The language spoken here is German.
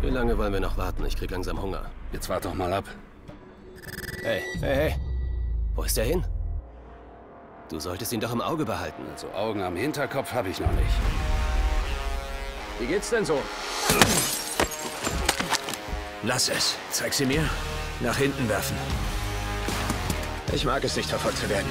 Wie lange wollen wir noch warten? Ich krieg langsam Hunger. Jetzt wart doch mal ab. Hey, hey, hey. Wo ist er hin? Du solltest ihn doch im Auge behalten. Also Augen am Hinterkopf habe ich noch nicht. Wie geht's denn so? Lass es. Zeig sie mir. Nach hinten werfen. Ich mag es nicht verfolgt zu werden.